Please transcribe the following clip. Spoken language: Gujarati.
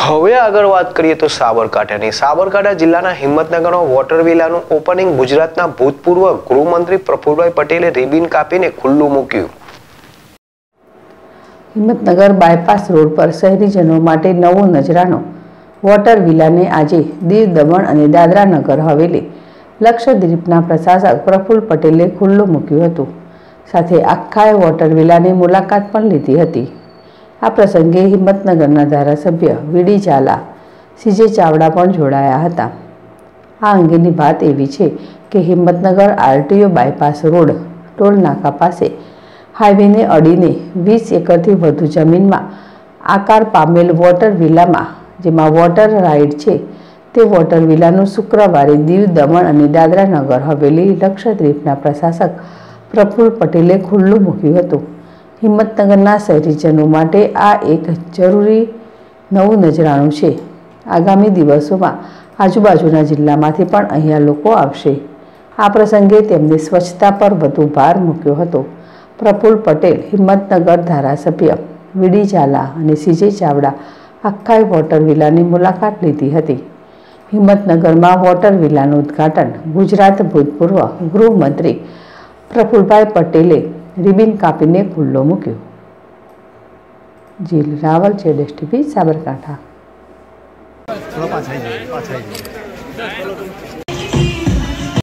હવે આગળ વાત કરીએ તો સાબરકાંઠાની. સાબરકાંઠા જિલ્લાના હિંમતનગરમાં વોટર વિલાનું ઓપનિંગ ગુજરાતના ભૂતપૂર્વ ગૃહમંત્રી પ્રફુલભાઈ પટેલે રિબિન કાપીને ખુલ્લું મૂક્યું. હિંમતનગર બાયપાસ રોડ પર શહેરીજનો માટે નવો નજરાનો વોટર વિલાને આજે દીવ દમણ અને દાદરા નગર હવેલી લક્ષદ્વીપના પ્રશાસક પ્રફુલ્લ પટેલે ખુલ્લું મૂક્યું હતું. સાથે આખાએ વોટર વિલાની મુલાકાત પણ લીધી હતી. આ પ્રસંગે હિંમતનગરના ધારાસભ્ય વીડી ઝાલા, સીજે ચાવડા પણ જોડાયા હતા. આ અંગેની વાત એવી છે કે Himmatnagar RTO bypass road, toll નાકા પાસે હાઈવેને અડીને વીસ એકરથી વધુ જમીનમાં આકાર પામેલ વોટર વિલામાં, જેમાં વોટર રાઇડ છે, તે વોટર વિલાનું શુક્રવારે દીવ, દમણ અને દાદરા નગર હવેલી લક્ષદ્વીપના પ્રશાસક પ્રફુલ્લ પટેલે ખુલ્લું મૂક્યું હતું. હિંમતનગરના શહેરીજનો માટે આ એક જરૂરી નવું નજરાણું છે. આગામી દિવસોમાં આજુબાજુના જિલ્લામાંથી પણ અહીંયા લોકો આવશે. આ પ્રસંગે તેમણે સ્વચ્છતા પર વધુ ભાર મૂક્યો હતો. પ્રફુલ્લ પટેલ, હિંમતનગર ધારાસભ્ય, વીડી ઝાલા અને સીજે ચાવડા આખાઈ વોટર વિલાની મુલાકાત લીધી હતી. હિંમતનગરમાં વોટર વિલાનું ઉદ્ઘાટન ગુજરાત ભૂતપૂર્વ ગૃહમંત્રી પ્રફુલભાઈ પટેલે રિબિન કાપીને ખુલ્લો મૂક્યો. જીલ રાવલ છે સાબરકાંઠા.